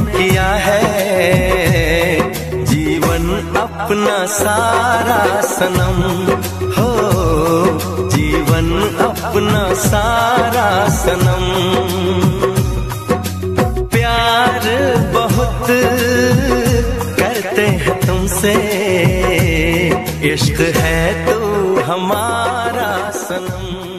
किया है। जीवन अपना सारा सनम। हो, जीवन अपना सारा सनम। प्यार बहुत करते हैं तुमसे। इश्क है तू हमारा सनम।